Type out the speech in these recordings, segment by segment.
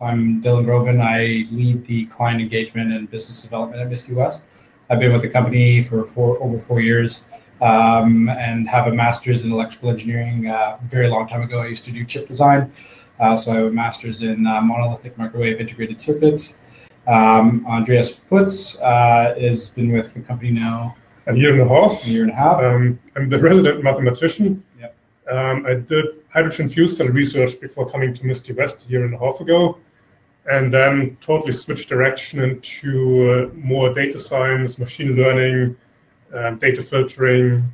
I'm Dylan Groven. I lead the client engagement and business development at Misty West. I've been with the company for four, over four years um, and have a master's in electrical engineering. Uh, very long time ago, I used to do chip design. Uh, so I have a master's in uh, monolithic microwave integrated circuits. Um, Andreas Putz uh, has been with the company now a year and a half. A year and a half. Um, I'm the resident mathematician. Um, I did hydrogen fuel cell research before coming to Misty West a year and a half ago, and then totally switched direction into uh, more data science, machine learning, um, data filtering,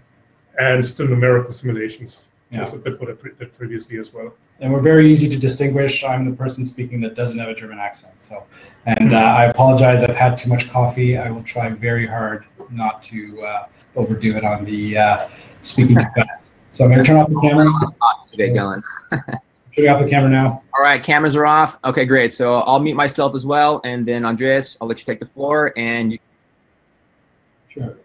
and still numerical simulations, which Yeah. is a bit what I pre- did previously as well. and we're very easy to distinguish. I'm the person speaking that doesn't have a German accent. So, and uh, I apologize. I've had too much coffee. I will try very hard not to uh, overdo it on the uh, speaking too fast. So I'm going to turn off the camera. Today, Dylan. Turning off the camera now. All right, cameras are off. Okay, great. So I'll mute myself as well, and then Andreas, I'll let you take the floor, and you Sure.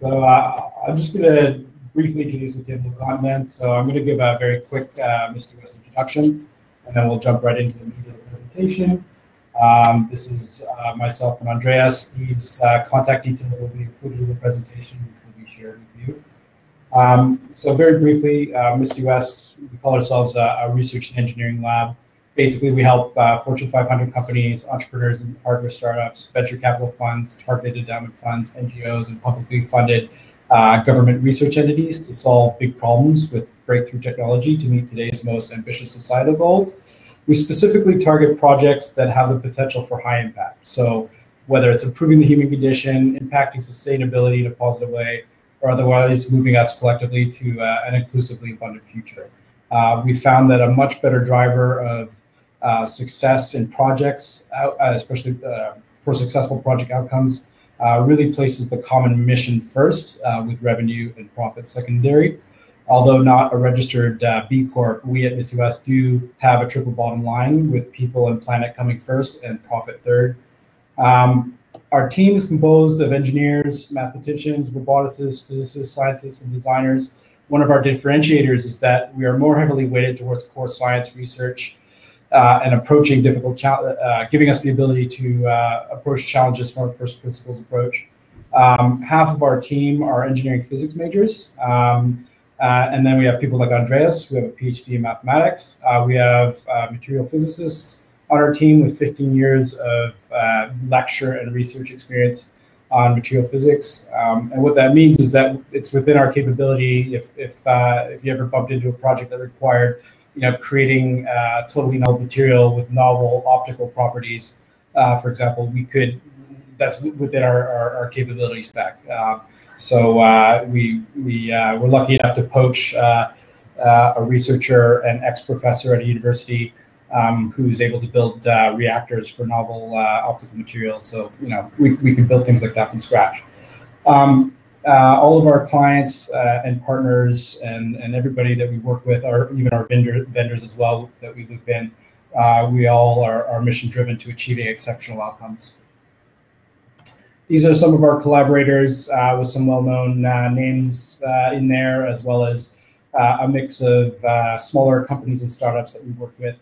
So uh, I'm just going to briefly introduce the table of contents. So I'm going to give a very quick uh, Misty West introduction, and then we'll jump right into the the presentation. Um, this is uh, myself and Andreas. These uh, contact details will be included in the presentation, which will be shared with you. Um, so very briefly, uh, Misty West, we call ourselves a, a research and engineering lab. Basically, we help uh, Fortune 500 companies, entrepreneurs and hardware startups, venture capital funds, targeted endowment funds, NGOs, and publicly funded uh, government research entities to solve big problems with breakthrough technology to meet today's most ambitious societal goals. We specifically target projects that have the potential for high impact. So whether it's improving the human condition, impacting sustainability in a positive way, or otherwise moving us collectively to uh, an inclusively abundant future. Uh, we found that a much better driver of uh, success in projects, especially for successful project outcomes, really places the common mission first, with revenue and profit secondary. Although not a registered uh, B Corp, we at Misty West do have a triple bottom line with people and planet coming first and profit third. Um, our team is composed of engineers, mathematicians, roboticists, physicists, scientists, and designers. One of our differentiators is that we are more heavily weighted towards core science research uh, and approaching difficult, uh, giving us the ability to uh, approach challenges from a first principles approach. Um, half of our team are engineering physics majors. Um, uh, and then we have people like Andreas, who have a PhD in mathematics. Uh, we have uh, material physicists on our team with 15 years of uh, lecture and research experience on material physics. Um, and what that means is that it's within our capability. If if uh, if you ever bumped into a project that required, you know, creating uh, totally novel material with novel optical properties, uh, for example, we could. That's within our our, our capability spec. Um, so uh, we we uh, we're lucky enough to poach uh, a researcher and ex-professor at a university um, who's able to build uh, reactors for novel uh, optical materials. So you know we, we can build things like that from scratch. Um, uh, all of our clients uh, and partners and, and everybody that we work with are even our vendor, vendors as well that we loop in. Uh, we all are, are mission driven to achieving exceptional outcomes. These are some of our collaborators uh, with some well-known names in there, as well as a mix of smaller companies and startups that we work with,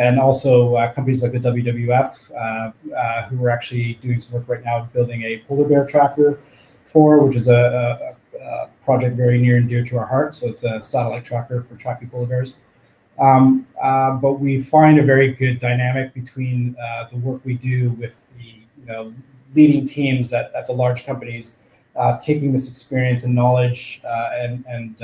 and also uh, companies like the WWF, uh, uh, who are actually doing some work right now building a polar bear tracker for, which is a, a, a project very near and dear to our heart. So it's a satellite tracker for tracking polar bears. Um, uh, but we find a very good dynamic between the work we do with the you know leading teams at, at the large companies, taking this experience and knowledge and and,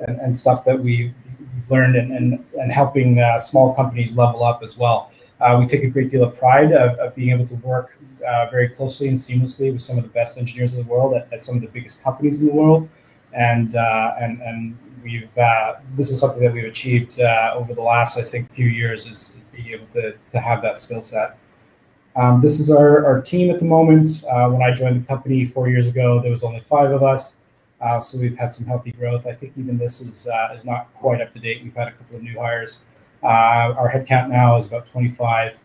and and stuff that we we've learned and and, and helping uh, small companies level up as well. Uh, we take a great deal of pride of, of being able to work uh, very closely and seamlessly with some of the best engineers in the world at, at some of the biggest companies in the world, and uh, and and we've uh, this is something that we've achieved uh, over the last I think few years is, is being able to to have that skill set. Um, this is our, our team at the moment. When I joined the company four years ago, there was only five of us. Uh, so we've had some healthy growth. I think even this is uh, is not quite up to date. We've had a couple of new hires. Uh, our headcount now is about 25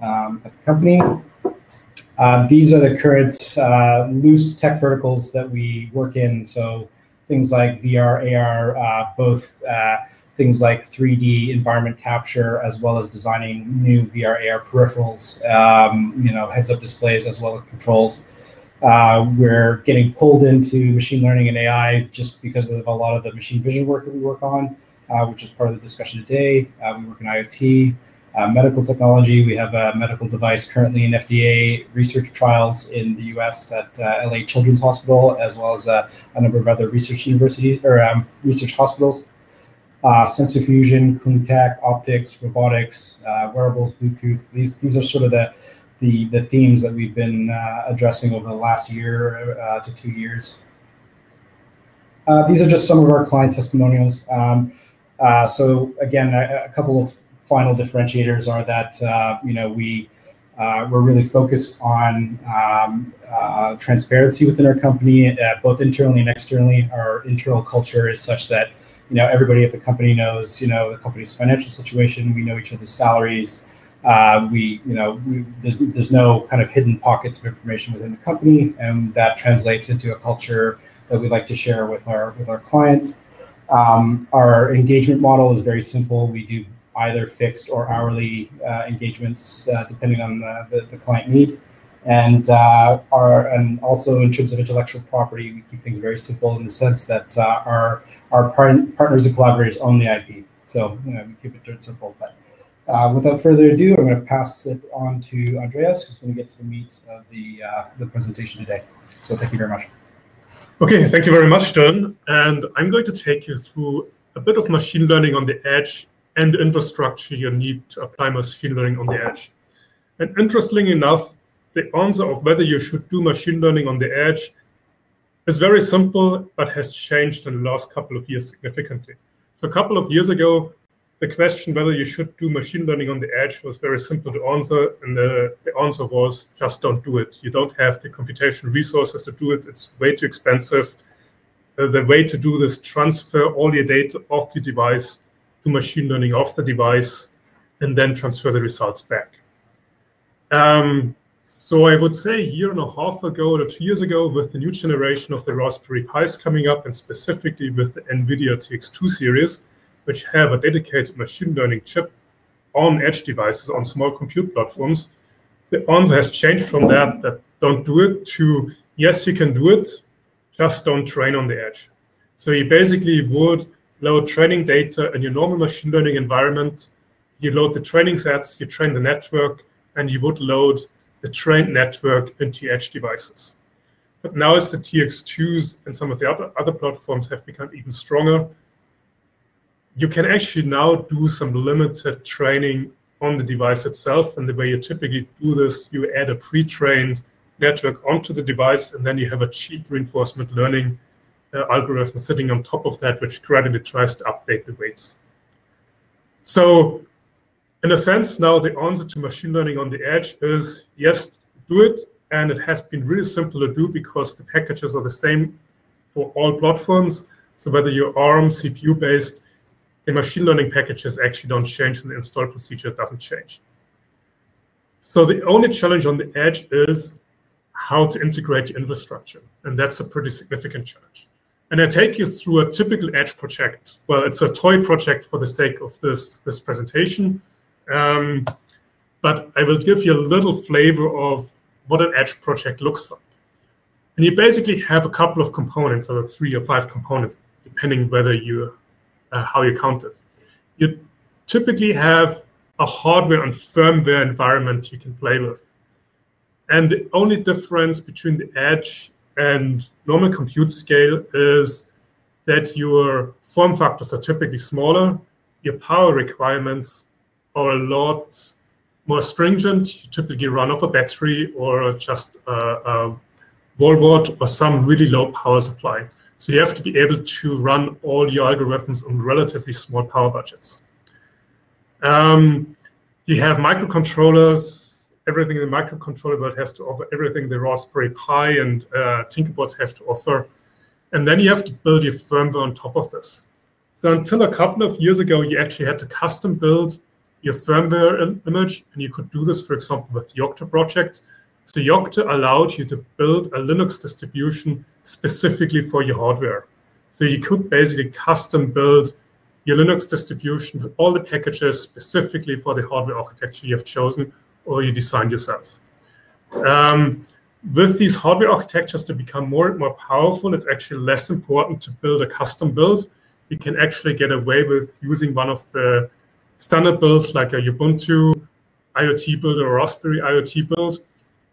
um, at the company. Uh, these are the current uh, loose tech verticals that we work in. So things like VR, AR, uh, both things like 3D environment capture, as well as designing new VR AR peripherals, um, you know, heads-up displays, as well as controls. Uh, we're getting pulled into machine learning and AI just because of a lot of the machine vision work that we work on, uh, which is part of the discussion today. Uh, we work in IoT, uh, medical technology. We have a medical device currently in FDA research trials in the US at uh, LA Children's Hospital, as well as uh, a number of other research universities or um, research hospitals. sensor fusion, clean tech, optics, robotics, wearables, Bluetooth. These, these are sort of the the, the themes that we've been uh, addressing over the last year uh, to two years. Uh, these are just some of our client testimonials. Um, uh, so again, a, a, couple of final differentiators are that uh, you know we uh, we're really focused on um, transparency within our company, both internally and externally. Our internal culture is such that you know everybody at the company knows you know the company's financial situation. We know each other's salaries. Uh, we, you know, we, there's there's no kind of hidden pockets of information within the company, and that translates into a culture that we like to share with our with our clients. Um, our engagement model is very simple. We do either fixed or hourly uh, engagements, uh, depending on the, the, the, client need. And uh, our and also in terms of intellectual property, we keep things very simple in the sense that uh, our our par- partners and collaborators own the IP. So you know, we keep it dirt simple, but. Uh, without further ado, I'm going to pass it on to Andreas, who's going to get to the meat of the, uh, the presentation today. So thank you very much. Okay, thank you very much, Don. And I'm going to take you through a bit of machine learning on the edge and the infrastructure you need to apply machine learning on the edge. And interestingly enough, the answer of whether you should do machine learning on the edge is very simple, but has changed in the last couple of years significantly. So a couple of years ago, the question whether you should do machine learning on the edge was very simple to answer. And the, the answer was just don't do it. You don't have the computational resources to do it. It's way too expensive. Uh, the way to do this, transfer all your data off your device to machine learning off the device, and then transfer the results back. Um, so I would say a year and a half ago or two years ago, with the new generation of the Raspberry Pis coming up, and specifically with the NVIDIA TX2 series, which have a dedicated machine learning chip on edge devices on small compute platforms, the answer has changed from that, that don't do it, to yes, you can do it, just don't train on the edge. So you basically would load training data in your normal machine learning environment. You load the training sets, you train the network, and you would load the trained network into edge devices. But now as the TX2s and some of the other, other platforms have become even stronger, you can actually now do some limited training on the device itself. And the way you typically do this, you add a pre-trained network onto the device, and then you have a cheap reinforcement learning uh, algorithm sitting on top of that, which gradually tries to update the weights. So in a sense, now the answer to machine learning on the edge is yes, do it. And it has been really simple to do because the packages are the same for all platforms. So whether you're ARM, CPU based, the machine learning packages actually don't change and the install procedure doesn't change. So the only challenge on the edge is how to integrate the infrastructure. And that's a pretty significant challenge. And I take you through a typical edge project. Well, it's a toy project for the sake of this, this presentation. Um, but I will give you a little flavor of what an edge project looks like. And you basically have a couple of components, or three or five components, depending whether you uh, how you count it. You typically have a hardware and firmware environment you can play with. And the only difference between the edge and normal compute scale is that your form factors are typically smaller, your power requirements are a lot more stringent. You typically run off a battery or just a, a wall wart or some really low power supply. So you have to be able to run all your algorithms on relatively small power budgets. Um, you have microcontrollers. Everything in the microcontroller world has to offer everything the Raspberry Pi and uh, Tinkerboards have to offer. And then you have to build your firmware on top of this. So until a couple of years ago, you actually had to custom build your firmware image, and you could do this, for example, with the Yocto project, so Yocto allowed you to build a Linux distribution specifically for your hardware. So you could basically custom build your Linux distribution with all the packages specifically for the hardware architecture you have chosen or you designed yourself. Um, with these hardware architectures to become more and more powerful, it's actually less important to build a custom build. You can actually get away with using one of the standard builds like a Ubuntu IoT build or Raspberry IoT build,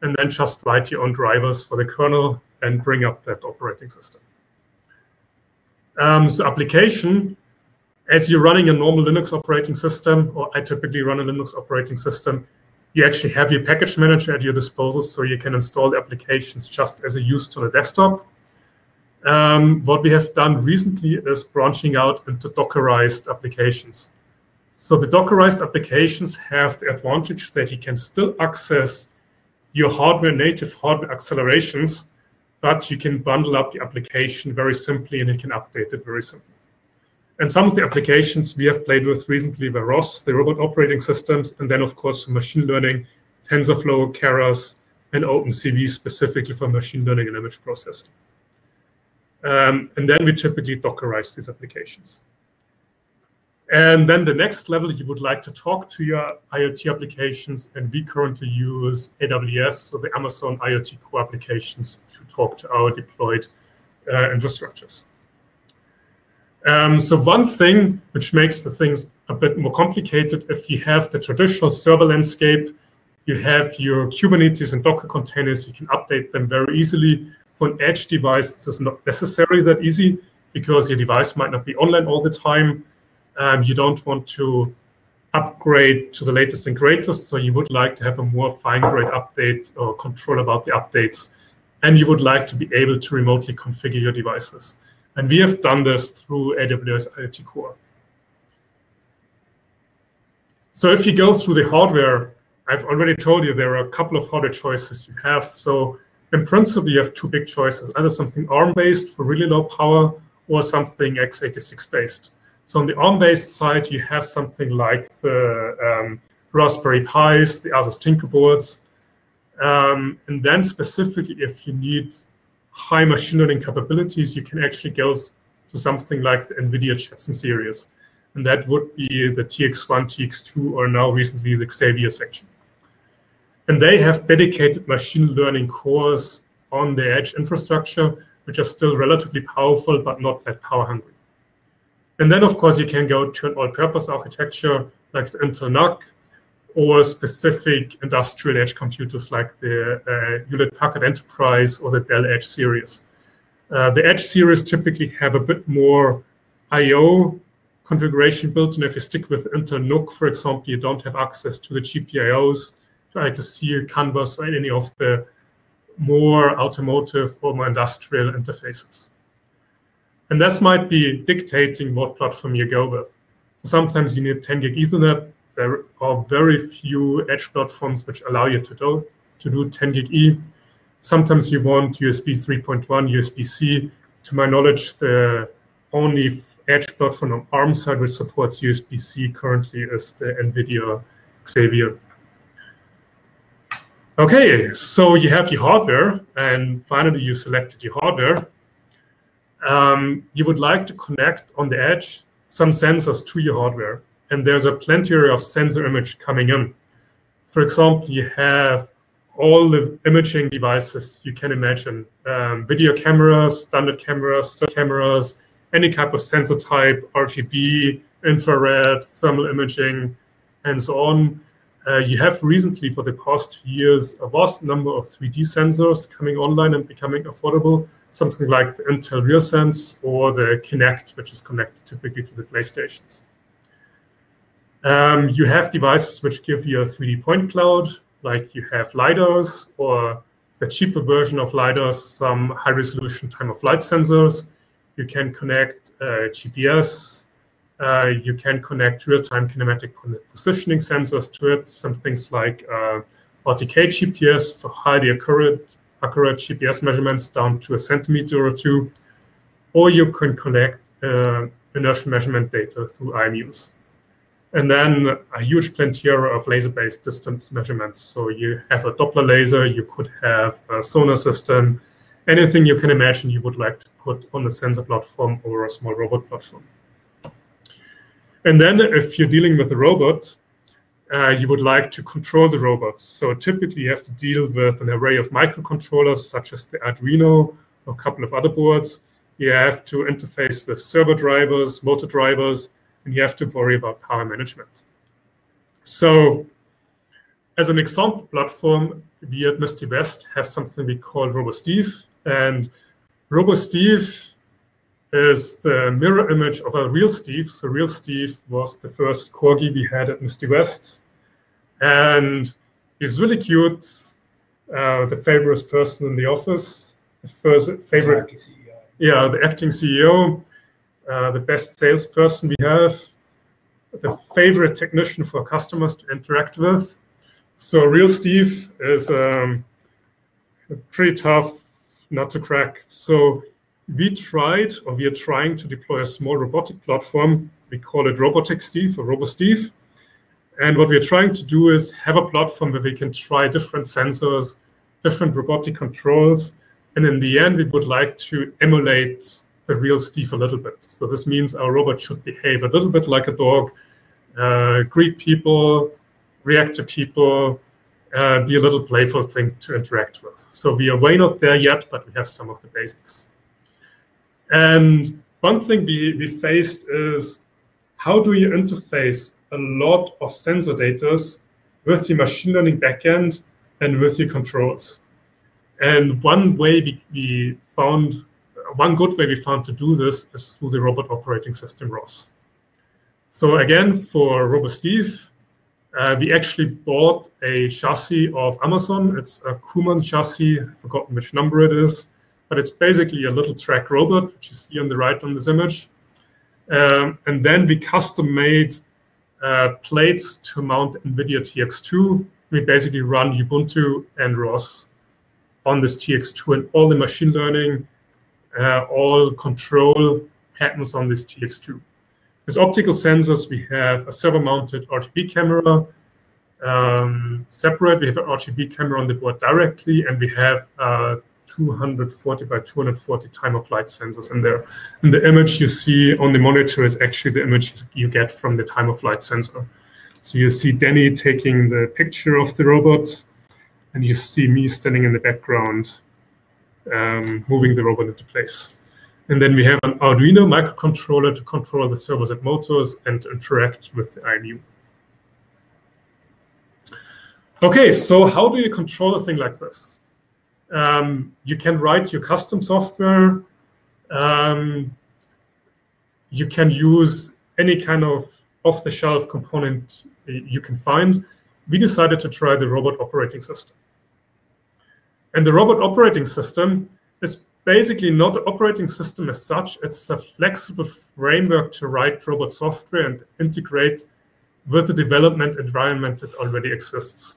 and then just write your own drivers for the kernel and bring up that operating system. Um, so application, as you're running a normal Linux operating system, or I typically run a Linux operating system, you actually have your package manager at your disposal, so you can install the applications just as a use on a desktop. Um, what we have done recently is branching out into Dockerized applications. So the Dockerized applications have the advantage that you can still access your hardware native hardware accelerations, but you can bundle up the application very simply and you can update it very simply. And some of the applications we have played with recently were ROS, the robot operating systems, and then of course machine learning, TensorFlow, Keras, and OpenCV specifically for machine learning and image processing. Um, and then we typically Dockerize these applications. And then the next level, you would like to talk to your IoT applications, and we currently use AWS, so the Amazon IoT Core applications, to talk to our deployed uh, infrastructures. Um, so one thing which makes the things a bit more complicated, if you have the traditional server landscape, you have your Kubernetes and Docker containers, you can update them very easily. For an edge device, this is not necessarily that easy because your device might not be online all the time um, you don't want to upgrade to the latest and greatest, so you would like to have a more fine-grained update or control about the updates, and you would like to be able to remotely configure your devices. And we have done this through AWS IoT Core. So if you go through the hardware, I've already told you there are a couple of hardware choices you have. So in principle, you have two big choices, either something ARM-based for really low power or something x86-based. So on the ARM-based side, you have something like the um, Raspberry Pis, the Asus Tinkerboards, um, and then specifically if you need high machine learning capabilities, you can actually go to something like the NVIDIA Jetson series. And that would be the TX1, TX2, or now recently the Xavier section. And they have dedicated machine learning cores on the edge infrastructure, which are still relatively powerful, but not that power hungry. And then, of course, you can go to an all-purpose architecture like the Intel NUC or specific industrial edge computers like the uh, Hewlett-Packard Enterprise or the Dell Edge series. Uh, the Edge series typically have a bit more I/O configuration built in. If you stick with Intel NUC, for example, you don't have access to the GPIOs, to I2C, CAN bus, or any of the more automotive or more industrial interfaces. And this might be dictating what platform you go with. So sometimes you need 10 gig Ethernet. There are very few edge platforms which allow you to do, to do 10 gig E. Sometimes you want USB 3.1, USB-C. To my knowledge, the only edge platform on ARM side which supports USB-C currently is the NVIDIA Xavier. Okay, so you have your hardware, and finally you selected your hardware um, you would like to connect on the edge some sensors to your hardware. And there's a plenty of sensor image coming in. For example, you have all the imaging devices you can imagine, um, video cameras, standard cameras, still cameras, any type of sensor type, RGB, infrared, thermal imaging, and so on. Uh, you have recently, for the past years, a vast number of 3D sensors coming online and becoming affordable something like the Intel RealSense or the Kinect, which is connected typically to the PlayStations. Um, you have devices which give you a 3D point cloud, like you have LiDARs or the cheaper version of LiDARs, some high resolution time of flight sensors. You can connect uh, GPS. Uh, you can connect real-time kinematic positioning sensors to it, some things like uh, RTK GPS for highly accurate accurate GPS measurements down to a centimeter or two, or you can collect uh, inertial measurement data through IMUs. And then a huge plethora of laser-based distance measurements. So you have a Doppler laser, you could have a sonar system, anything you can imagine you would like to put on a sensor platform or a small robot platform. And then if you're dealing with a robot, uh, you would like to control the robots. So typically you have to deal with an array of microcontrollers, such as the Arduino or a couple of other boards. You have to interface with servo drivers, motor drivers, and you have to worry about power management. So as an example platform, we at Misty West have something we call RoboSteve. And RoboSteve is the mirror image of a real Steve. So real Steve was the first corgi we had at Misty West. And he's really cute, uh, the favorite person in the office, the first favorite, yeah, the acting CEO, uh, the best salesperson we have, the favorite technician for customers to interact with. So real Steve is um, pretty tough not to crack. So we tried, or we are trying to deploy a small robotic platform. We call it Robotic Steve or RoboSteve. And what we're trying to do is have a platform where we can try different sensors, different robotic controls. And in the end, we would like to emulate the real Steve a little bit. So this means our robot should behave a little bit like a dog, uh, greet people, react to people, uh, be a little playful thing to interact with. So we are way not there yet, but we have some of the basics. And one thing we, we faced is how do you interface a lot of sensor data with your machine learning backend and with your controls? And one way we, we found, one good way we found to do this is through the robot operating system ROS. So again, for RoboSteve, uh, we actually bought a chassis of Amazon. It's a Kuman chassis, I've forgotten which number it is, but it's basically a little track robot, which you see on the right on this image. Um, and then we custom made uh, plates to mount NVIDIA TX2. We basically run Ubuntu and ROS on this TX2 and all the machine learning, uh, all control happens on this TX2. With optical sensors, we have a servo-mounted RGB camera. Um, separate, we have an RGB camera on the board directly, and we have uh, 240 by 240 time of flight sensors in there. And the image you see on the monitor is actually the image you get from the time of flight sensor. So you see Danny taking the picture of the robot, and you see me standing in the background, um, moving the robot into place. And then we have an Arduino microcontroller to control the servos and motors and interact with the IMU. Okay, so how do you control a thing like this? Um, you can write your custom software. Um, you can use any kind of off-the-shelf component you can find. We decided to try the robot operating system. And the robot operating system is basically not an operating system as such. It's a flexible framework to write robot software and integrate with the development environment that already exists.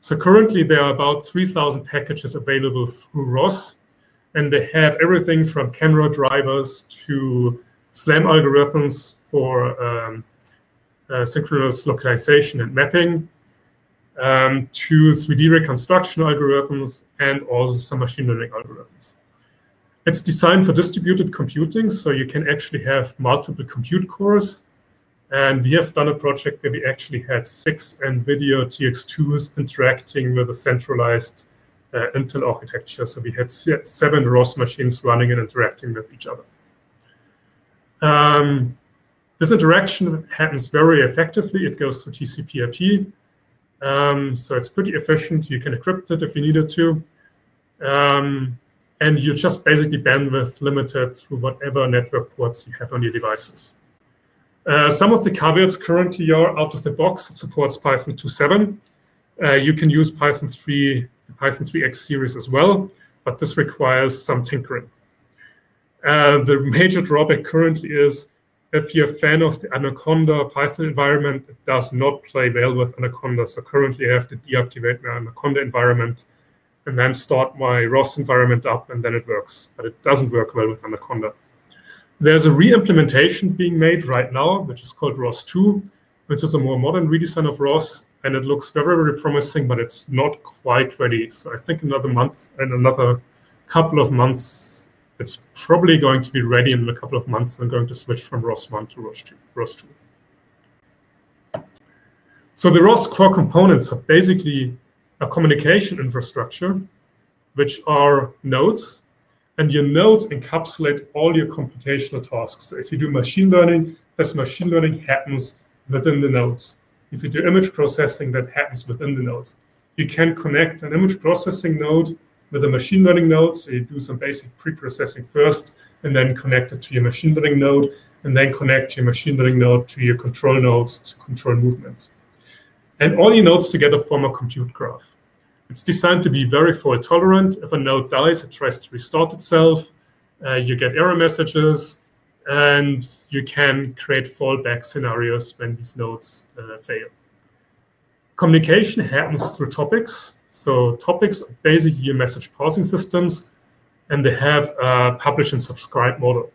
So currently there are about 3,000 packages available through ROS, and they have everything from camera drivers to SLAM algorithms for um, uh, synchronous localization and mapping, um, to 3D reconstruction algorithms, and also some machine learning algorithms. It's designed for distributed computing, so you can actually have multiple compute cores and we have done a project where we actually had six NVIDIA TX2s interacting with a centralized uh, Intel architecture. So we had seven ROS machines running and interacting with each other. Um, this interaction happens very effectively. It goes through TCP/IP, um, so it's pretty efficient. You can encrypt it if you needed to, um, and you're just basically bandwidth limited through whatever network ports you have on your devices. Uh, some of the caveats currently are out of the box. It supports Python 2.7. Uh, you can use Python 3, the Python 3x series as well, but this requires some tinkering. Uh, the major drawback currently is if you're a fan of the Anaconda Python environment, it does not play well with Anaconda. So currently I have to deactivate my Anaconda environment and then start my ROS environment up, and then it works. But it doesn't work well with Anaconda. There's a re-implementation being made right now, which is called ROS 2, which is a more modern redesign of ROS, and it looks very, very promising, but it's not quite ready. So I think another month and another couple of months, it's probably going to be ready in a couple of months. I'm going to switch from ROS 1 to ROS 2. ROS 2. So the ROS core components are basically a communication infrastructure, which are nodes, and your nodes encapsulate all your computational tasks. So if you do machine learning, this machine learning happens within the nodes. If you do image processing, that happens within the nodes. You can connect an image processing node with a machine learning node. So you do some basic pre-processing first, and then connect it to your machine learning node, and then connect your machine learning node to your control nodes to control movement. And all your nodes together form a compute graph. It's designed to be very fault tolerant. If a node dies, it tries to restart itself. Uh, you get error messages, and you can create fallback scenarios when these nodes uh, fail. Communication happens through topics. So topics are basically your message passing systems, and they have a publish and subscribe model.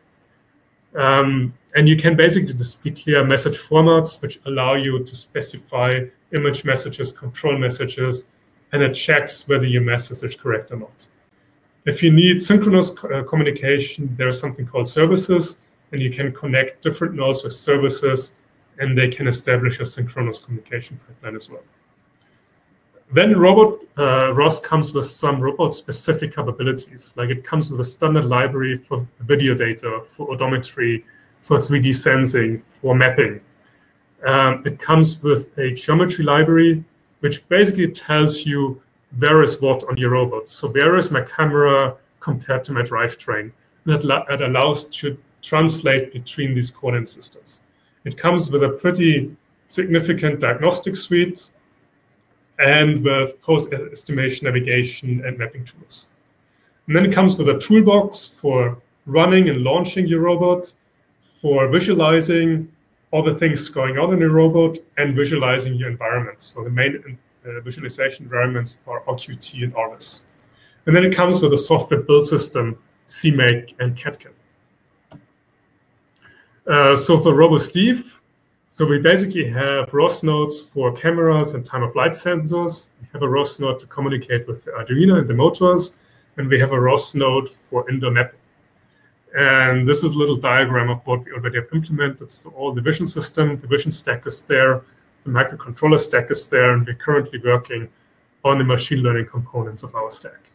Um, and you can basically declare message formats which allow you to specify image messages, control messages, and it checks whether your message is correct or not. If you need synchronous uh, communication, there's something called services, and you can connect different nodes with services, and they can establish a synchronous communication pipeline as well. Then robot uh, ROS comes with some robot-specific capabilities, like it comes with a standard library for video data, for odometry, for 3D sensing, for mapping. Um, it comes with a geometry library, which basically tells you where is what on your robot. So where is my camera compared to my drivetrain? And that, allows to translate between these coordinate systems. It comes with a pretty significant diagnostic suite and with pose-estimation navigation and mapping tools. And then it comes with a toolbox for running and launching your robot, for visualizing all the things going on in your robot, and visualizing your environment. So the main uh, visualization environments are RQt and RViz. And then it comes with a software build system, CMake and catkin. Uh, so for RoboSteve, so we basically have ROS nodes for cameras and time-of-flight sensors. We have a ROS node to communicate with the Arduino and the motors, and we have a ROS node for indoor mapping. And this is a little diagram of what we already have implemented. So all the vision system, the vision stack is there, the microcontroller stack is there, and we're currently working on the machine learning components of our stack.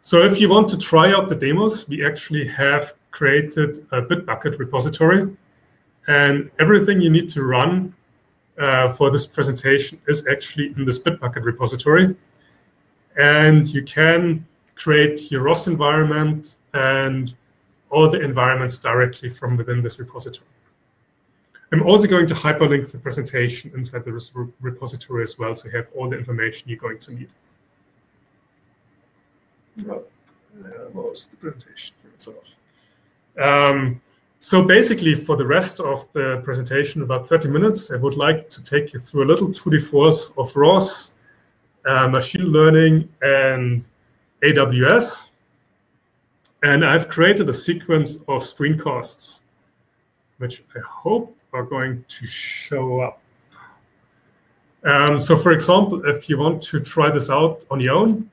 So if you want to try out the demos, we actually have created a Bitbucket repository. And everything you need to run uh, for this presentation is actually in this Bitbucket repository. And you can create your ROS environment and all the environments directly from within this repository. I'm also going to hyperlink the presentation inside the repository as well, so you have all the information you're going to need. Well, uh, the presentation itself? Um, so basically, for the rest of the presentation, about 30 minutes, I would like to take you through a little tour de force of ROS, uh, machine learning, and AWS. And I've created a sequence of screencasts, which I hope are going to show up. Um, so for example, if you want to try this out on your own,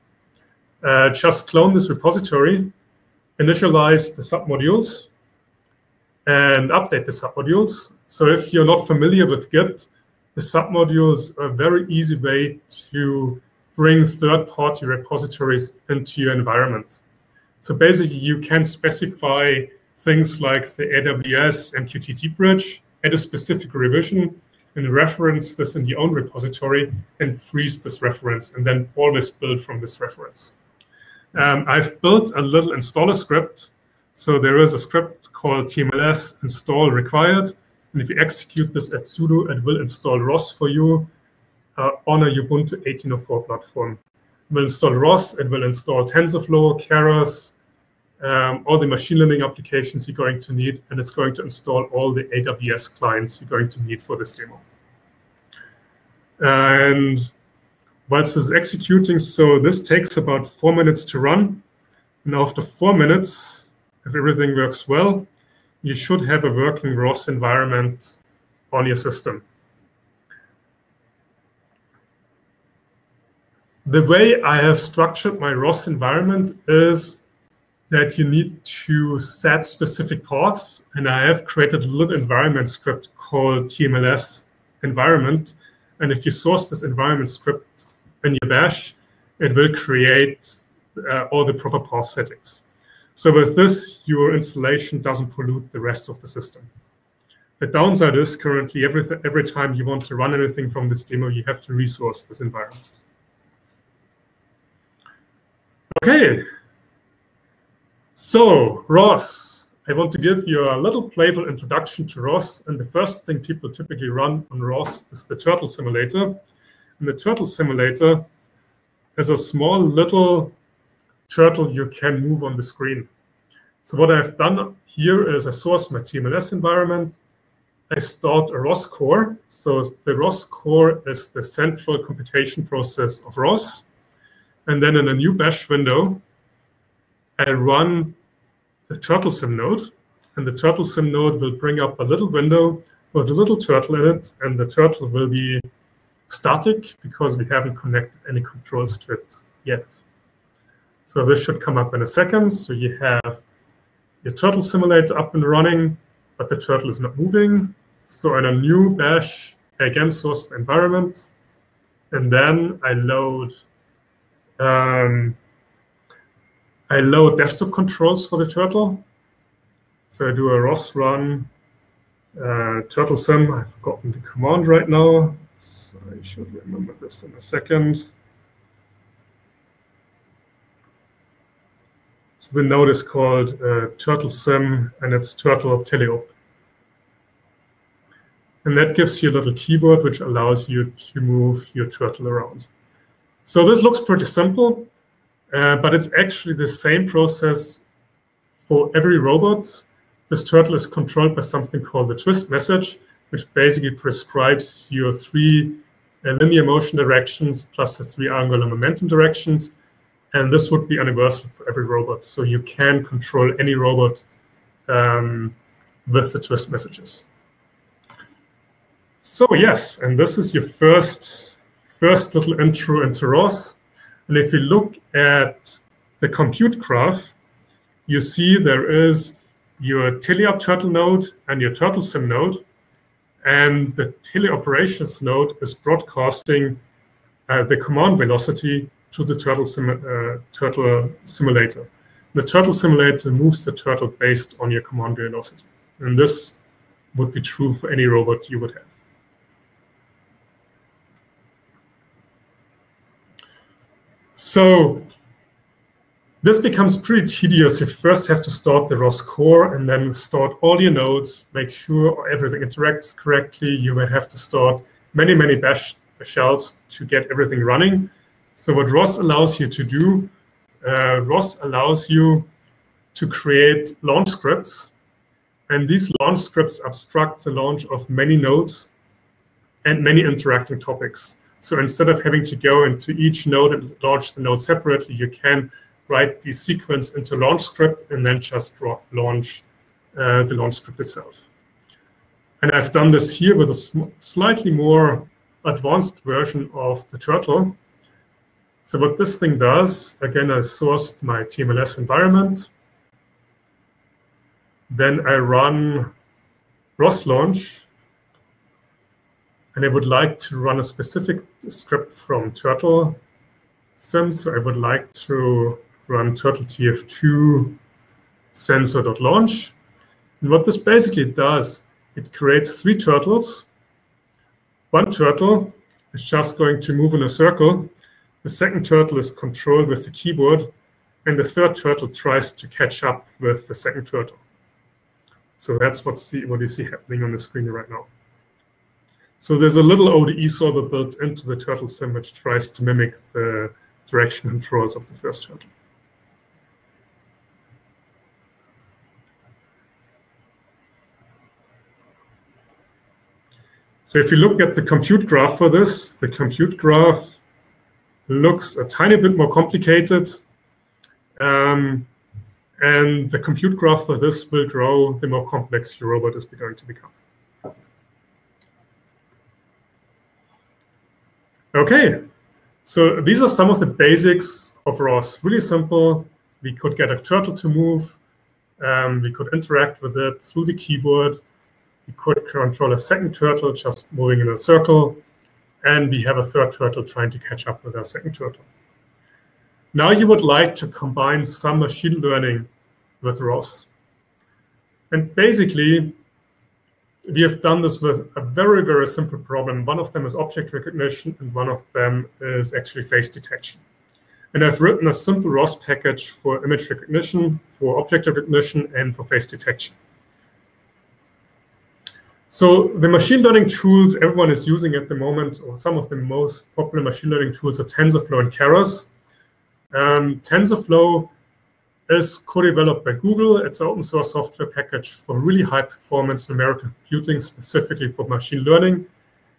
uh, just clone this repository initialize the submodules and update the submodules. So if you're not familiar with Git, the submodules are a very easy way to bring third-party repositories into your environment. So basically, you can specify things like the AWS MQTT bridge, add a specific revision, and reference this in your own repository and freeze this reference, and then always build from this reference. Um, I've built a little installer script. So there is a script called tmls install required. And if you execute this at sudo, it will install ROS for you uh, on a Ubuntu 18.04 platform. It will install ROS, it will install TensorFlow, Keras, um, all the machine learning applications you're going to need, and it's going to install all the AWS clients you're going to need for this demo. And whilst this is executing. So this takes about four minutes to run. And after four minutes, if everything works well, you should have a working ROS environment on your system. The way I have structured my ROS environment is that you need to set specific paths. And I have created a little environment script called TMLS environment. And if you source this environment script in your bash, it will create uh, all the proper path settings. So with this, your installation doesn't pollute the rest of the system. The downside is currently every, every time you want to run anything from this demo, you have to resource this environment. Okay, so ROS, I want to give you a little playful introduction to ROS. And the first thing people typically run on ROS is the turtle simulator. And the turtle simulator is a small little turtle you can move on the screen. So what I've done here is I source my TMLS environment. I start a ROS core. So the ROS core is the central computation process of ROS. And then in a new bash window, I run the turtle sim node. And the turtle sim node will bring up a little window with a little turtle in it. And the turtle will be static because we haven't connected any controls to it yet. So this should come up in a second. So you have your turtle simulator up and running, but the turtle is not moving. So in a new bash, again source the environment, and then I load um, I load desktop controls for the turtle. So I do a ROS run uh, turtle sim. I've forgotten the command right now, so I should remember this in a second. So the node is called uh, Turtle Sim, and it's Turtle Teleop. And that gives you a little keyboard which allows you to move your turtle around. So this looks pretty simple, uh, but it's actually the same process for every robot. This turtle is controlled by something called the twist message, which basically prescribes your three uh, linear motion directions plus the three angular momentum directions and this would be universal for every robot. So you can control any robot um, with the twist messages. So yes, and this is your first, first little intro into ROS. And if you look at the compute graph, you see there is your teleop turtle node and your turtle sim node. And the teleoperations node is broadcasting uh, the command velocity to the turtle, sim uh, turtle simulator. The turtle simulator moves the turtle based on your command velocity. And this would be true for any robot you would have. So this becomes pretty tedious if you first have to start the ROS core and then start all your nodes, make sure everything interacts correctly. You may have to start many, many bash shells to get everything running. So what ROS allows you to do, uh, ROS allows you to create launch scripts. And these launch scripts abstract the launch of many nodes and many interacting topics. So instead of having to go into each node and launch the node separately, you can write the sequence into launch script and then just launch uh, the launch script itself. And I've done this here with a slightly more advanced version of the turtle. So what this thing does, again, I sourced my TMLS environment. Then I run ROS launch. And I would like to run a specific script from Turtle Sim. So I would like to run turtle tf2 sensor.launch. And what this basically does, it creates three turtles. One turtle is just going to move in a circle the second turtle is controlled with the keyboard, and the third turtle tries to catch up with the second turtle. So that's what's the, what you see happening on the screen right now. So there's a little ODE solver built into the turtle sim which tries to mimic the direction controls of the first turtle. So if you look at the compute graph for this, the compute graph looks a tiny bit more complicated. Um, and the compute graph for this will grow the more complex your robot is going to become. Okay, so these are some of the basics of ROS. Really simple. we could get a turtle to move. Um, we could interact with it through the keyboard. We could control a second turtle just moving in a circle. And we have a third turtle trying to catch up with our second turtle. Now you would like to combine some machine learning with ROS. And basically, we have done this with a very, very simple problem. One of them is object recognition, and one of them is actually face detection. And I've written a simple ROS package for image recognition, for object recognition, and for face detection. So the machine learning tools everyone is using at the moment, or some of the most popular machine learning tools are TensorFlow and Keras. Um, TensorFlow is co-developed by Google. It's an open source software package for really high performance numerical computing, specifically for machine learning.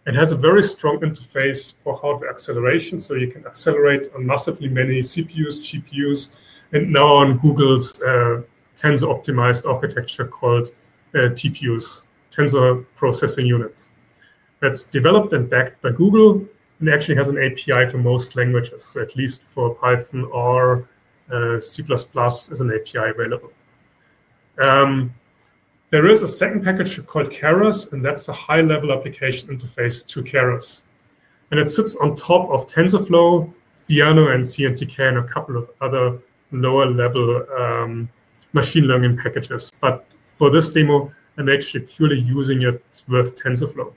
It has a very strong interface for hardware acceleration, so you can accelerate on massively many CPUs, GPUs, and now on Google's uh, tensor optimized architecture called uh, TPUs, tensor processing units. That's developed and backed by Google and actually has an API for most languages, so at least for Python, R, C++ is an API available. Um, there is a second package called Keras, and that's a high-level application interface to Keras. And it sits on top of TensorFlow, Theano, and CNTK, and a couple of other lower-level um, machine learning packages. But for this demo, I'm actually purely using it with TensorFlow.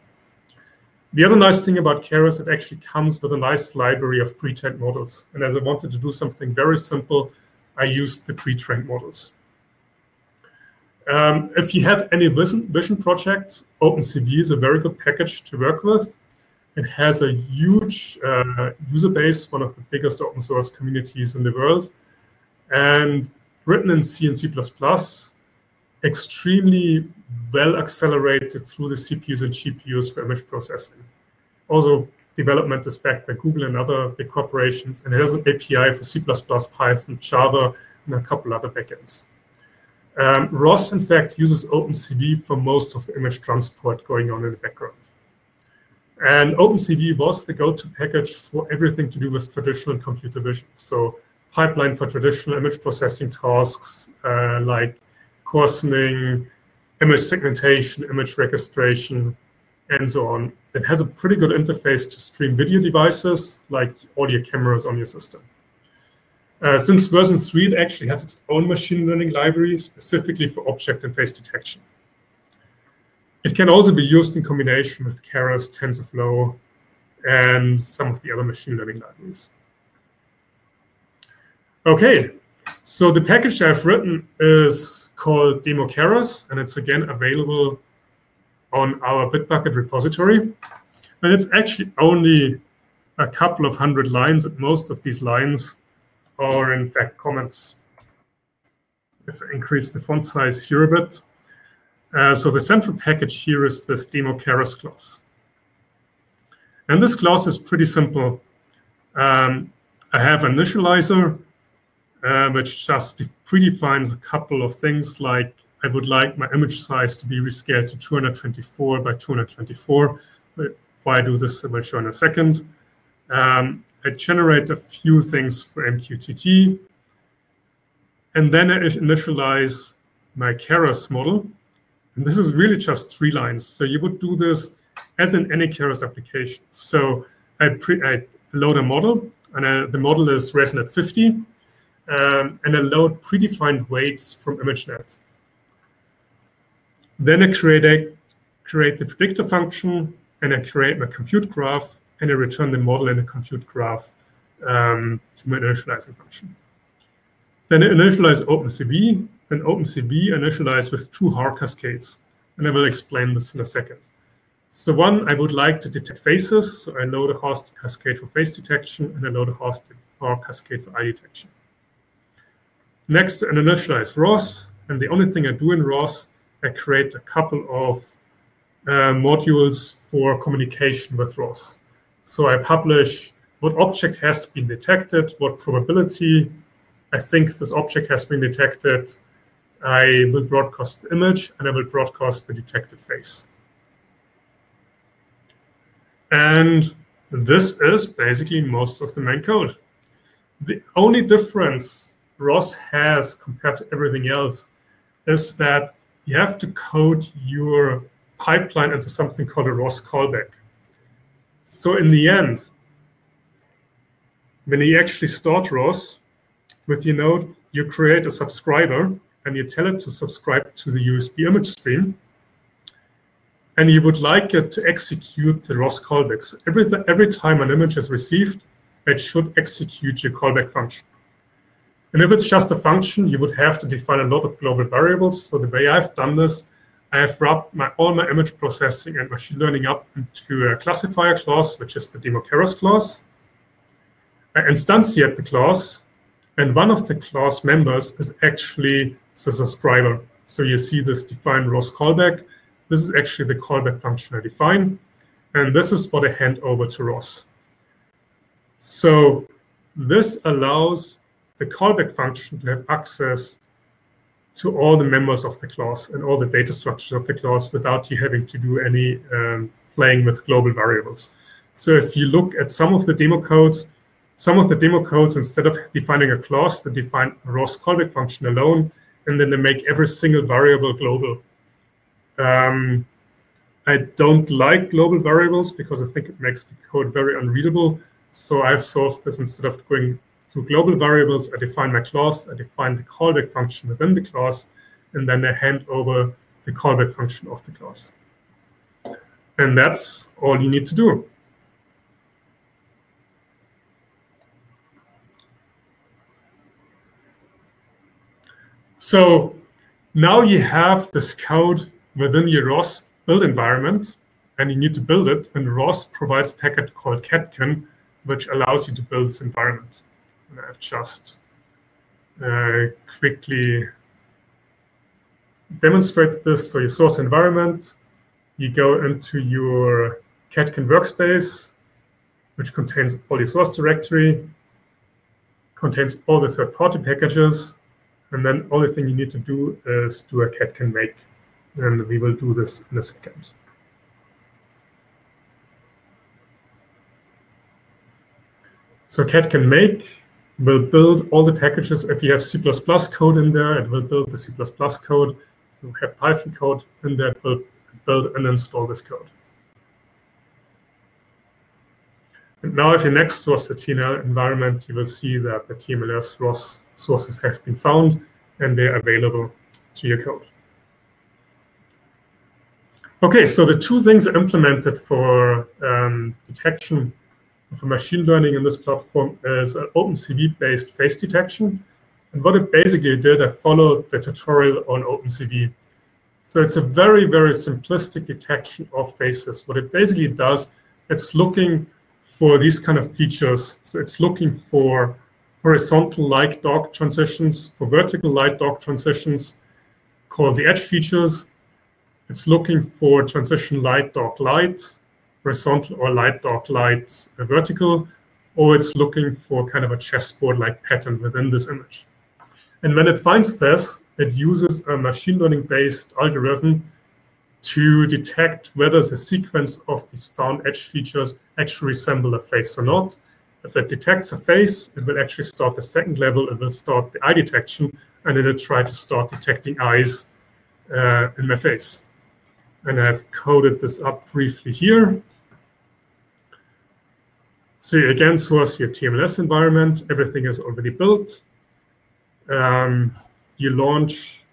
The other nice thing about Keras, it actually comes with a nice library of pre-trained models. And as I wanted to do something very simple, I used the pre-trained models. Um, if you have any vision, vision projects, OpenCV is a very good package to work with. It has a huge uh, user base, one of the biggest open source communities in the world, and written in C and C++, extremely well accelerated through the CPUs and GPUs for image processing. Also, development is backed by Google and other big corporations, and it has an API for C++, Python, Java, and a couple other backends. Um, ROS, in fact, uses OpenCV for most of the image transport going on in the background. And OpenCV was the go-to package for everything to do with traditional computer vision. So pipeline for traditional image processing tasks uh, like coarsening, image segmentation, image registration, and so on. It has a pretty good interface to stream video devices like all your cameras on your system. Uh, since version 3, it actually has its own machine learning library specifically for object and face detection. It can also be used in combination with Keras, TensorFlow, and some of the other machine learning libraries. Okay, so the package I've written is called Demo Keras, and it's again available on our Bitbucket repository. And it's actually only a couple of hundred lines, and most of these lines are in fact comments. If I increase the font size here a bit. Uh, so the central package here is this keras class. And this class is pretty simple. Um, I have an initializer, uh, which just predefines a couple of things like I would like my image size to be rescaled to 224 by 224. Why do this, I will show in a second. Um, I generate a few things for MQTT, and then I initialize my Keras model. And this is really just three lines. So you would do this as in any Keras application. So I, I load a model, and I, the model is ResNet 50, um, and I load predefined weights from ImageNet. Then I create, a, create the predictor function, and I create my compute graph, and I return the model in the compute graph um, to my initializing function. Then I initialize OpenCV, and OpenCV initialize with two Haar cascades. And I will explain this in a second. So one, I would like to detect faces. So I load a host cascade for face detection, and I load a host cascade for eye detection. Next, I initialize ROS. And the only thing I do in ROS, I create a couple of uh, modules for communication with ROS. So I publish what object has been detected, what probability I think this object has been detected. I will broadcast the image and I will broadcast the detected face. And this is basically most of the main code. The only difference ROS has compared to everything else is that you have to code your pipeline into something called a ROS callback. So in the end, when you actually start ROS with your node, you create a subscriber and you tell it to subscribe to the USB image stream. And you would like it to execute the ROS callbacks. Every, every time an image is received, it should execute your callback function. And if it's just a function, you would have to define a lot of global variables. So the way I've done this, I have wrapped my, all my image processing and machine learning up into a classifier class, which is the Demokeras class. I instantiate the class, and one of the class members is actually the subscriber. So you see this define ROS callback. This is actually the callback function I define. And this is what I hand over to ROS. So this allows the callback function to have access to all the members of the class and all the data structures of the class without you having to do any um, playing with global variables. So if you look at some of the demo codes, some of the demo codes, instead of defining a class, they define a ROS callback function alone, and then they make every single variable global. Um, I don't like global variables because I think it makes the code very unreadable. So I've solved this instead of going through global variables. I define my class, I define the callback function within the class, and then I hand over the callback function of the class. And that's all you need to do. So now you have this code within your ROS build environment, and you need to build it. And ROS provides a package called Catkin, which allows you to build this environment. I've just uh, quickly demonstrated this. So your source environment, you go into your Catkin workspace, which contains all your source directory, contains all the third-party packages, and then only thing you need to do is do a catkin make. And we will do this in a second. So catkin make will build all the packages. If you have C++ code in there, it will build the C++ code. If you have Python code in there, it will build and install this code. And now if you next source the TNL environment, you will see that the TMLS ROS sources have been found and they're available to your code. Okay, so the two things are implemented for um, detection for machine learning in this platform is an OpenCV-based face detection. And what it basically did, I followed the tutorial on OpenCV. So it's a very, very simplistic detection of faces. What it basically does, it's looking for these kind of features. So it's looking for horizontal light dark transitions, for vertical light dark transitions called the edge features. It's looking for transition light dark light, horizontal or light dark light uh, vertical, or it's looking for kind of a chessboard-like pattern within this image. And when it finds this, it uses a machine learning-based algorithm to detect whether the sequence of these found edge features actually resemble a face or not. If it detects a face, it will actually start the second level. It will start the eye detection, and it will try to start detecting eyes uh, in my face. And I've coded this up briefly here. So you again, source your TMLS environment. Everything is already built. Um, you launch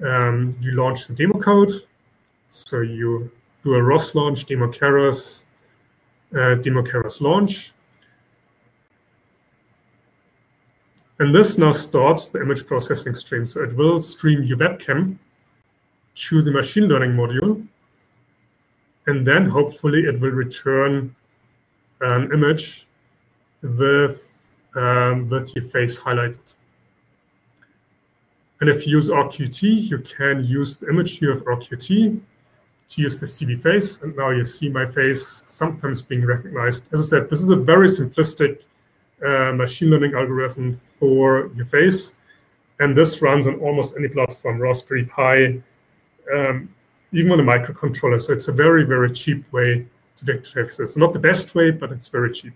um, you launch the demo code. So you do a ROS launch, Demokeras, uh, Demokeras launch. And this now starts the image processing stream. So it will stream your webcam to the machine learning module. And then hopefully it will return an image with, um, with your face highlighted. And if you use RQt, you can use the image view of RQt to use the CV face. And now you see my face sometimes being recognized. As I said, this is a very simplistic uh, machine learning algorithm for your face. And this runs on almost any platform, Raspberry Pi, um, even on a microcontroller. So it's a very, very cheap way to detect traffic. It's not the best way, but it's very cheap.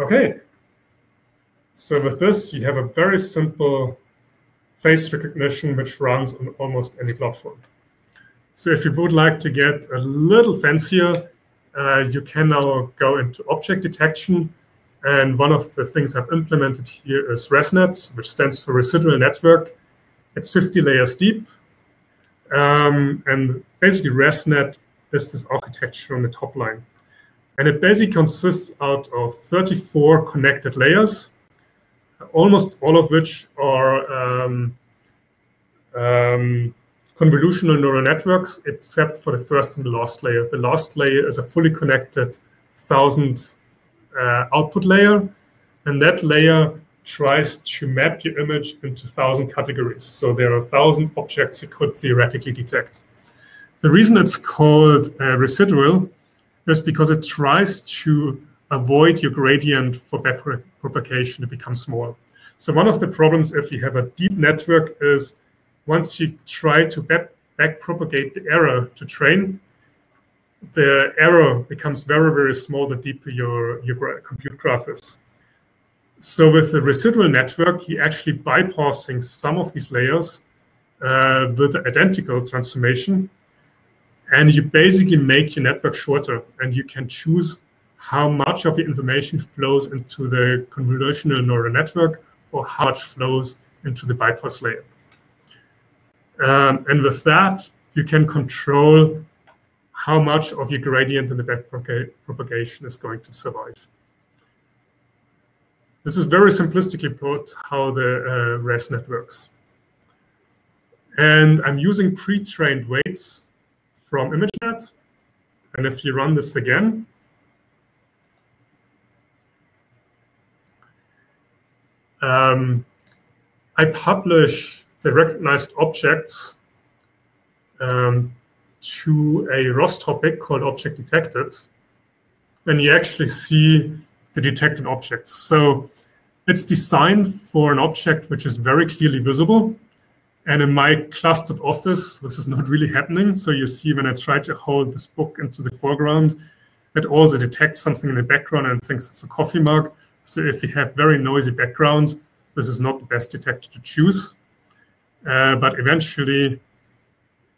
Okay. So with this, you have a very simple face recognition which runs on almost any platform. So if you would like to get a little fancier, uh, you can now go into object detection and one of the things I've implemented here is ResNet, which stands for Residual Network. It's 50 layers deep. Um, and basically ResNet is this architecture on the top line. And it basically consists out of 34 connected layers, almost all of which are um, um, convolutional neural networks, except for the first and the last layer. The last layer is a fully connected thousand output layer, and that layer tries to map your image into thousand categories. So there are a thousand objects you could theoretically detect. The reason it's called uh, residual is because it tries to avoid your gradient for back propagation to become small. So one of the problems if you have a deep network is once you try to back propagate the error to train, the error becomes very, very small the deeper your, your compute graph is. So with the residual network, you're actually bypassing some of these layers uh, with the identical transformation. And you basically make your network shorter and you can choose how much of the information flows into the convolutional neural network or how much flows into the bypass layer. Um, and with that, you can control how much of your gradient in the back propagation is going to survive. This is very simplistically put how the uh, ResNet works. And I'm using pre-trained weights from ImageNet. And if you run this again, um, I publish the recognized objects um, to a ROS topic called object detected, and you actually see the detected objects. So it's designed for an object which is very clearly visible. And in my clustered office, this is not really happening. So you see when I try to hold this book into the foreground, it also detects something in the background and thinks it's a coffee mug. So if you have very noisy background, this is not the best detector to choose. Uh, but eventually,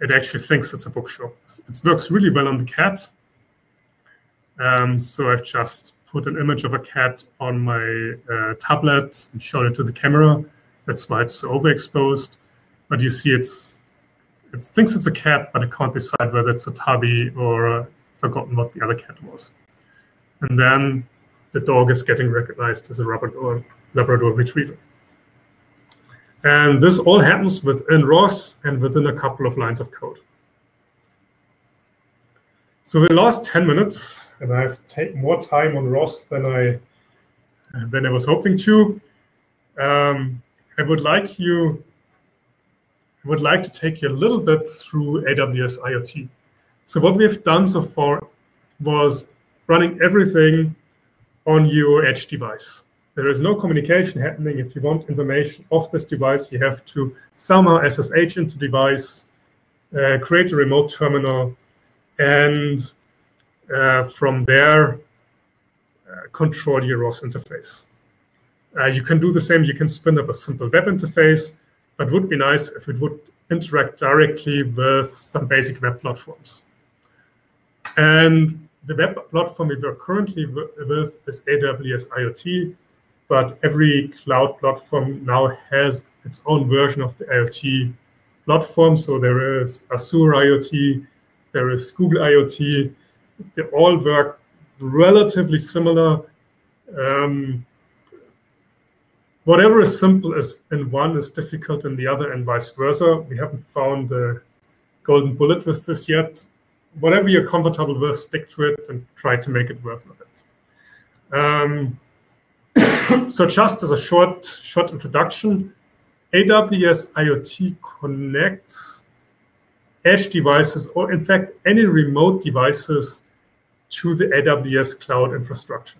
it actually thinks it's a bookshop. It works really well on the cat. Um, so I've just put an image of a cat on my uh, tablet and showed it to the camera. That's why it's so overexposed. But you see, it's it thinks it's a cat, but it can't decide whether it's a tabby or uh, forgotten what the other cat was. And then the dog is getting recognized as a Labrador, Labrador retriever. And this all happens within ROS and within a couple of lines of code. So the last 10 minutes, and I've taken more time on ROS than I than I was hoping to. Um, I would like you I would like to take you a little bit through AWS IoT. So what we've done so far was running everything on your edge device. There is no communication happening. If you want information off this device, you have to somehow SSH into device, uh, create a remote terminal, and uh, from there, uh, control your ROS interface. Uh, you can do the same. You can spin up a simple web interface, but it would be nice if it would interact directly with some basic web platforms. And the web platform we are currently with is AWS IoT, but every cloud platform now has its own version of the IoT platform. So there is Azure IoT, there is Google IoT. They all work relatively similar. Um, whatever is simple is in one is difficult in the other, and vice versa. We haven't found a golden bullet with this yet. Whatever you're comfortable with, stick to it and try to make it worth it. Um, so just as a short, short introduction, AWS IoT connects edge devices, or in fact, any remote devices to the AWS cloud infrastructure.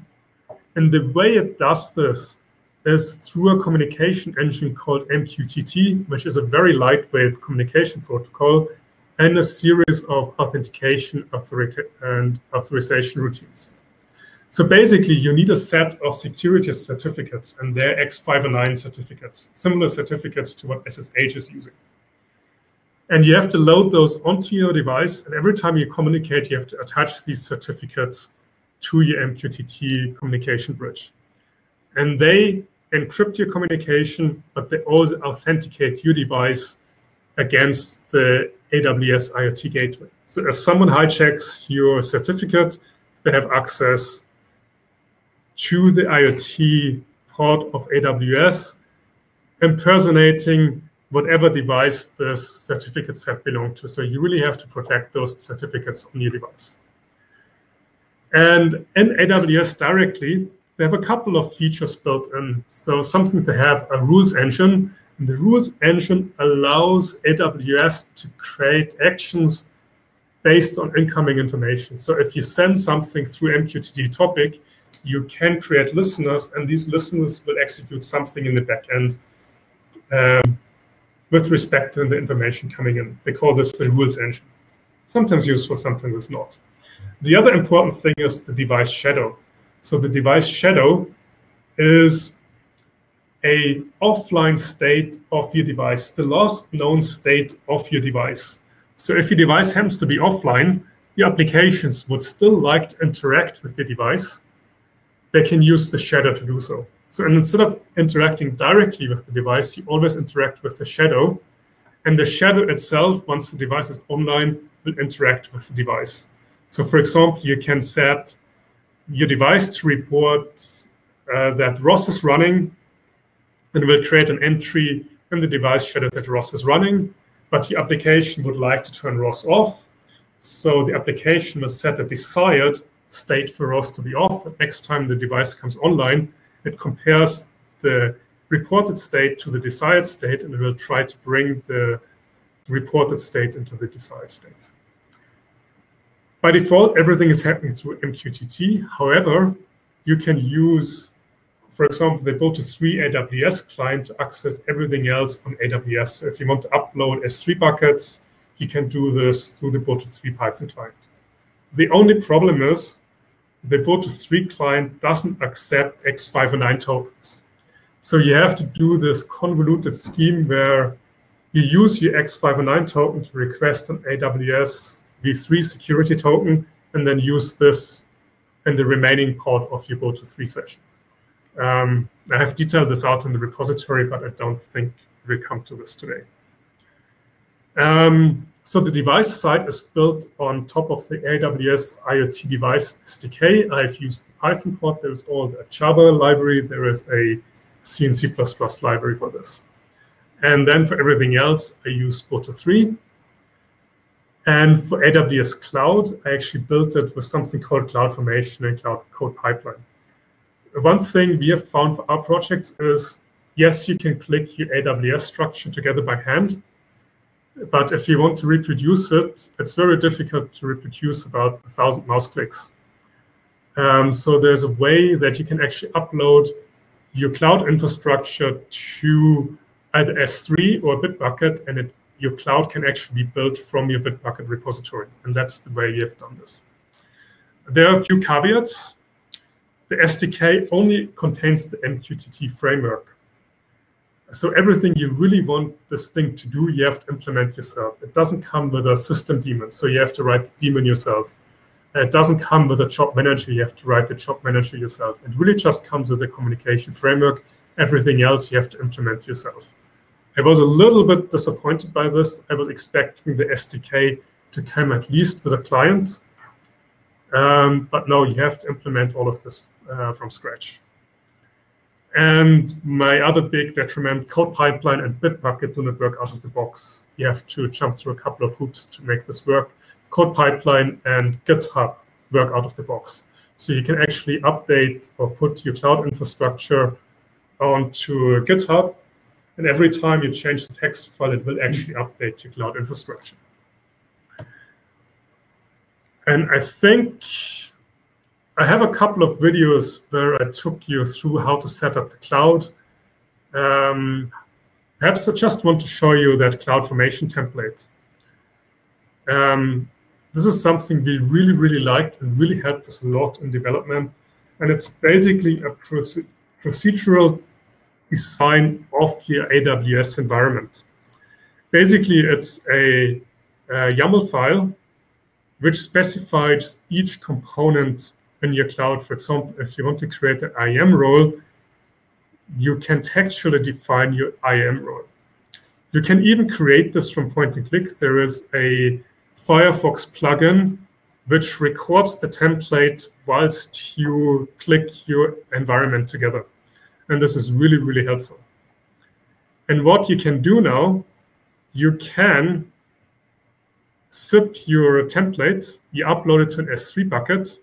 And the way it does this is through a communication engine called MQTT, which is a very lightweight communication protocol, and a series of authentication authorita- and authorization routines. So basically, you need a set of security certificates, and they're X509 certificates, similar certificates to what SSH is using. And you have to load those onto your device, and every time you communicate, you have to attach these certificates to your MQTT communication bridge. And they encrypt your communication, but they also authenticate your device against the AWS IoT gateway. So if someone hijacks your certificate, they have access to the IoT part of AWS, impersonating whatever device the certificates have belonged to. So you really have to protect those certificates on your device. And in AWS directly, they have a couple of features built in. So something to have a rules engine. And the rules engine allows AWS to create actions based on incoming information. So if you send something through MQTT topic, you can create listeners, and these listeners will execute something in the backend um, with respect to the information coming in. They call this the rules engine. Sometimes useful, sometimes it's not. The other important thing is the device shadow. So the device shadow is a offline state of your device, the last known state of your device. So if your device happens to be offline, your applications would still like to interact with the device. They can use the shadow to do so. So and instead of interacting directly with the device, you always interact with the shadow. And the shadow itself, once the device is online, will interact with the device. So for example, you can set your device to report uh, that ROS is running and will create an entry in the device shadow that ROS is running, but the application would like to turn ROS off. So the application will set a desired state for ROS to be off. And next time the device comes online, it compares the reported state to the desired state and it will try to bring the reported state into the desired state. By default, everything is happening through MQTT. However, you can use, for example, the Boto3 AWS client to access everything else on AWS. So if you want to upload S3 buckets, you can do this through the Boto3 Python client. The only problem is the Boto3 client doesn't accept X509 tokens. So you have to do this convoluted scheme where you use your X509 token to request an AWS v3 security token and then use this in the remaining part of your Boto3 session. Um, I have detailed this out in the repository, but I don't think we'll come to this today. Um, so the device side is built on top of the AWS IoT device SDK. I've used the Python part. There's all the Java library. There is a C and C++ library for this. And then for everything else, I use Boto3. And for AWS Cloud, I actually built it with something called CloudFormation and Cloud Code Pipeline. One thing we have found for our projects is, yes, you can click your AWS structure together by hand, but if you want to reproduce it, it's very difficult to reproduce about a thousand mouse clicks. Um, so there's a way that you can actually upload your cloud infrastructure to either S3 or Bitbucket, and it, your cloud can actually be built from your Bitbucket repository. And that's the way you have done this. There are a few caveats. The SDK only contains the MQTT framework. So everything you really want this thing to do, you have to implement yourself. It doesn't come with a system daemon, so you have to write the daemon yourself. It doesn't come with a job manager, you have to write the job manager yourself. It really just comes with a communication framework. Everything else you have to implement yourself. I was a little bit disappointed by this. I was expecting the SDK to come at least with a client. Um, but no, you have to implement all of this uh, from scratch. And my other big detriment, code pipeline and Bitbucket do not work out of the box. You have to jump through a couple of hoops to make this work. Code pipeline and GitHub work out of the box. So you can actually update or put your cloud infrastructure onto GitHub. And every time you change the text file, it will actually update your cloud infrastructure. And I think I have a couple of videos where I took you through how to set up the cloud. Um, perhaps I just want to show you that CloudFormation template. Um, this is something we really, really liked and really helped us a lot in development. and it's basically a procedural design of your AWS environment. Basically, it's a, a YAML file which specifies each component in your cloud. For example, if you want to create an IAM role, you can textually define your IAM role. You can even create this from point and click. There is a Firefox plugin which records the template whilst you click your environment together. And this is really, really helpful. And what you can do now, you can zip your template, you upload it to an S3 bucket,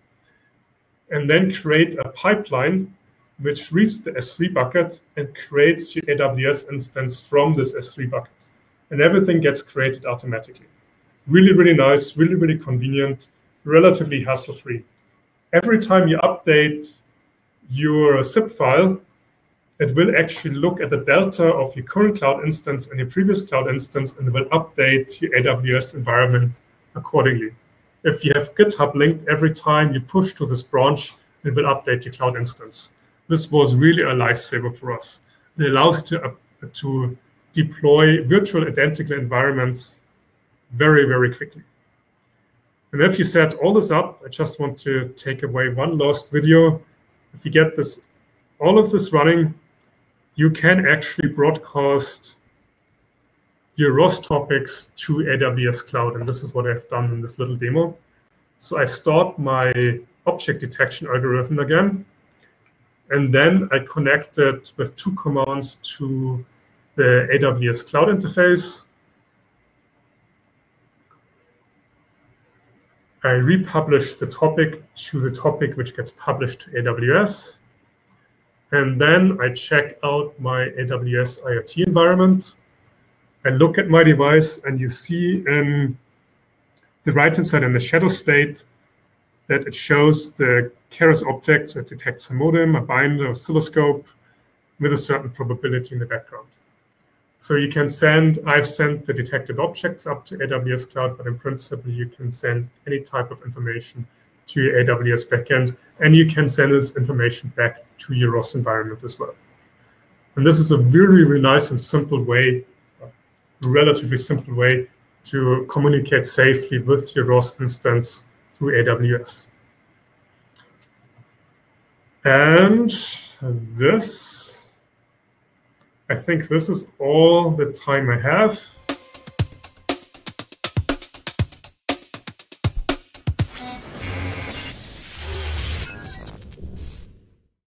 and then create a pipeline which reads the S3 bucket and creates your AWS instance from this S3 bucket. And everything gets created automatically. Really, really nice, really, really convenient, relatively hassle-free. Every time you update your zip file, it will actually look at the delta of your current cloud instance and your previous cloud instance, and will update your AWS environment accordingly. If you have GitHub linked, every time you push to this branch, it will update your cloud instance. This was really a lifesaver for us. It allows to, uh, to deploy virtual identical environments very, very quickly. And if you set all this up, I just want to take away one last video. If you get this, all of this running, you can actually broadcast your ROS topics to AWS Cloud. And this is what I've done in this little demo. So I start my object detection algorithm again. And then I connect it with two commands to the AWS Cloud interface. I republish the topic to the topic which gets published to AWS. And then I check out my AWS IoT environment. I look at my device and you see in the right-hand side in the shadow state that it shows the Keras objects. It detects a modem, a binder, oscilloscope with a certain probability in the background. So you can send, I've sent the detected objects up to AWS Cloud, but in principle, you can send any type of information to your AWS backend, and you can send this information back to your ROS environment as well. And this is a really, really nice and simple way, relatively simple way to communicate safely with your ROS instance through AWS. And this, I think this is all the time I have.